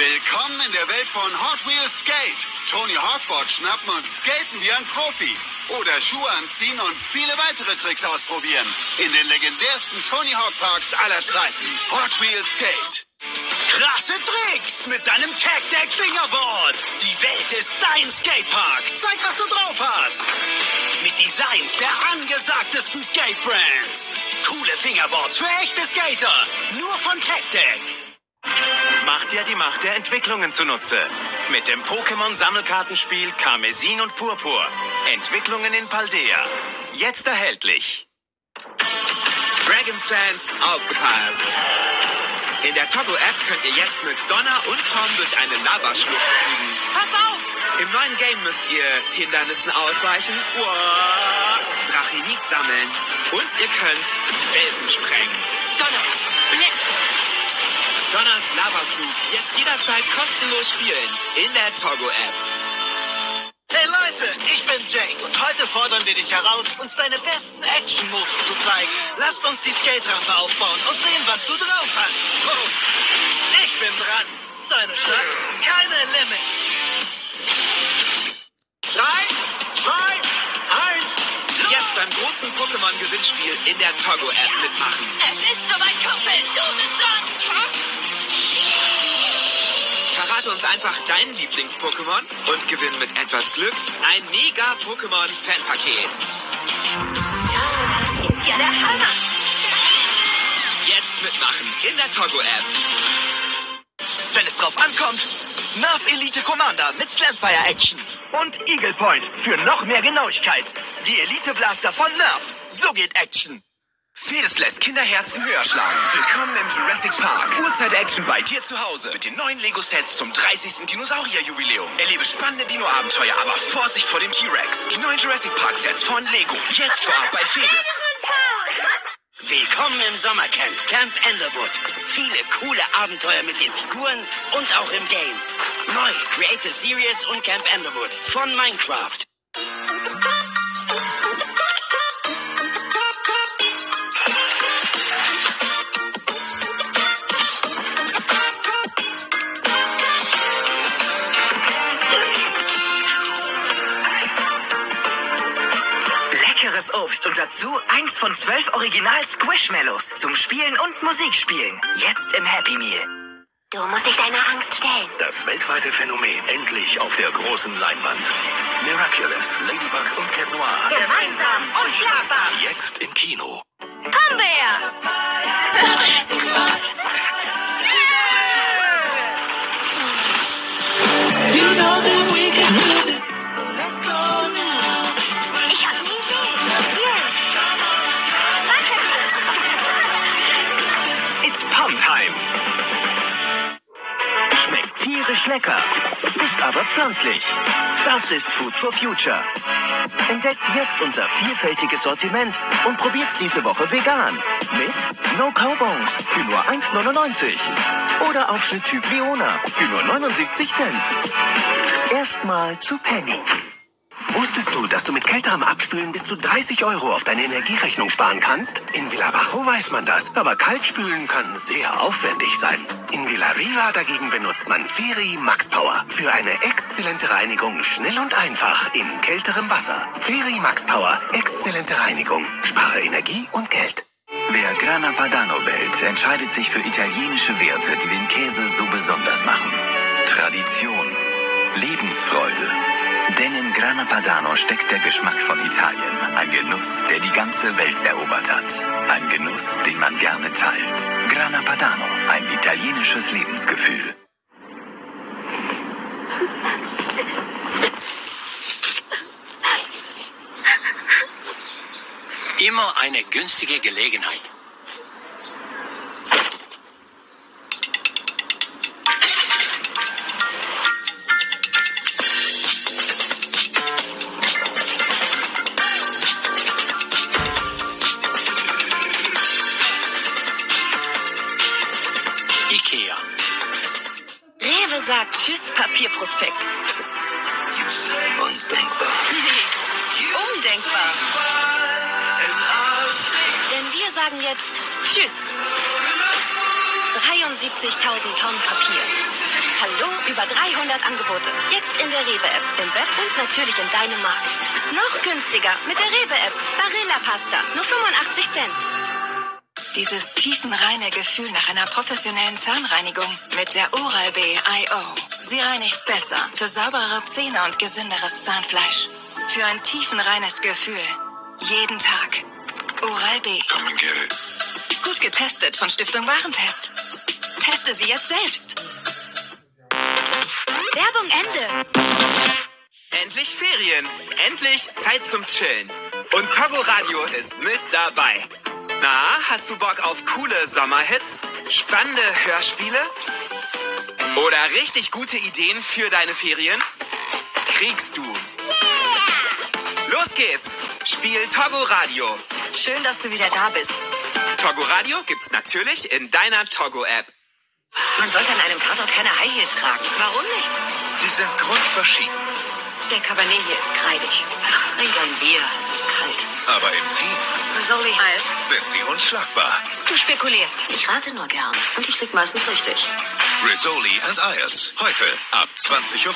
Willkommen in der Welt von Hot Wheels Skate. Tony Hawkboard schnappen und skaten wie ein Profi. Oder Schuhe anziehen und viele weitere Tricks ausprobieren. In den legendärsten Tony Hawk Parks aller Zeiten. Hot Wheels Skate. Krasse Tricks mit deinem Tag Deck Fingerboard. Die Welt ist dein Skatepark. Zeig, was du drauf hast. Mit Designs der angesagtesten Skate Brands. Coole Fingerboards für echte Skater. Nur von Tag Deck. Macht dir die Macht der Entwicklungen zunutze. Mit dem Pokémon-Sammelkartenspiel Karmesin und Purpur. Entwicklungen in Paldea. Jetzt erhältlich. Dragons Fans, aufgepasst. In der Togo-App könnt ihr jetzt mit Donner und Tom durch eine Lavaschlucht fliegen. Pass auf! Im neuen Game müsst ihr Hindernissen ausweichen, Uah, Drachenit sammeln und ihr könnt Felsen sprengen. Donner! Blitz! Donners Lavaflug jetzt jederzeit kostenlos spielen in der Togo-App. Hey Leute, ich bin Jake und heute fordern wir dich heraus, uns deine besten Action-Moves zu zeigen. Lasst uns die Skate-Rampe aufbauen und sehen, was du drauf hast. Oh, ich bin dran. Deine Stadt, keine Limits. Drei, zwei, eins. Jetzt beim großen Pokémon-Gewinnspiel in der Togo-App mitmachen. Es ist soweit, Kumpel. Du bist dran. Verrate uns einfach dein Lieblings-Pokémon und gewinn mit etwas Glück ein Mega-Pokémon-Fanpaket. Ist ja der Hammer. Jetzt mitmachen in der Togo-App. Wenn es drauf ankommt, Nerf Elite Commander mit Slamfire Action. Und Eagle Point für noch mehr Genauigkeit. Die Elite Blaster von Nerf. So geht Action. Vieles lässt Kinderherzen höher schlagen. Willkommen im Jurassic Park. Uhrzeit-Action bei dir zu Hause. Mit den neuen Lego-Sets zum 30. Dinosaurier-Jubiläum. Erlebe spannende Dino-Abenteuer, aber Vorsicht vor dem T-Rex. Die neuen Jurassic Park-Sets von Lego. Jetzt vorab bei Fedes. Willkommen im Sommercamp, Camp Enderwood. Viele coole Abenteuer mit den Figuren und auch im Game. Neu, Creative Series und Camp Enderwood von Minecraft. Obst und dazu eins von zwölf Original Squishmallows zum Spielen und Musikspielen. Jetzt im Happy Meal. Du musst dich deiner Angst stellen. Das weltweite Phänomen endlich auf der großen Leinwand. Miraculous, Ladybug und Cat Noir. Gemeinsam unschlagbar. Jetzt im Kino. Komm her. tierisch lecker, ist aber pflanzlich. Das ist Food for Future. Entdeckt jetzt unser vielfältiges Sortiment und probiert diese Woche vegan. Mit No Cowbones für nur 1,99. Oder Aufschnitttyp Leona für nur 79 Cent. Erstmal zu Penny. Wusstest du, dass du mit kälterem Abspülen bis zu 30 Euro auf deine Energierechnung sparen kannst? In Villabajo weiß man das, aber Kaltspülen kann sehr aufwendig sein. In Villarriva dagegen benutzt man Feri Max Power für eine exzellente Reinigung, schnell und einfach in kälterem Wasser. Feri Max Power, exzellente Reinigung, spare Energie und Geld. Wer Grana Padano wählt, entscheidet sich für italienische Werte, die den Käse so besonders machen. Tradition, Lebensfreude. Denn in Grana Padano steckt der Geschmack von Italien. Ein Genuss, der die ganze Welt erobert hat. Ein Genuss, den man gerne teilt. Grana Padano, ein italienisches Lebensgefühl. Immer eine günstige Gelegenheit. Ikea. Rewe sagt Tschüss, Papierprospekt. Undenkbar. Nee, undenkbar. Denn wir sagen jetzt Tschüss. 73.000 Tonnen Papier. Über 300 Angebote. Jetzt in der Rewe-App, im Web und natürlich in deinem Markt. Noch günstiger mit der Rewe-App. Barilla Pasta. Nur 85 Cent. Dieses tiefenreine Gefühl nach einer professionellen Zahnreinigung mit der Oral-B I.O. Sie reinigt besser für sauberere Zähne und gesünderes Zahnfleisch. Für ein tiefenreines Gefühl. Jeden Tag. Oral-B. Come and get it. Gut getestet von Stiftung Warentest. Teste sie jetzt selbst. Werbung Ende. Endlich Ferien. Endlich Zeit zum Chillen. Und Togo Radio ist mit dabei. Na, hast du Bock auf coole Sommerhits? Spannende Hörspiele? Oder richtig gute Ideen für deine Ferien? Kriegst du. Los geht's. Spiel Togo Radio. Schön, dass du wieder da bist. Togo Radio gibt's natürlich in deiner Togo-App. Man sollte an einem Tatort keine High Heels tragen. Warum nicht? Sie sind grundverschieden, Der Cabernet hier ist kreidig. Ach, trink ein Bier, es ist kalt. aber im Team soll ich halt? sind sie unschlagbar. Du spekulierst. Ich rate nur gern. Und ich lieg meistens richtig. Rizzoli and Ayers. Heute ab 20.15 Uhr.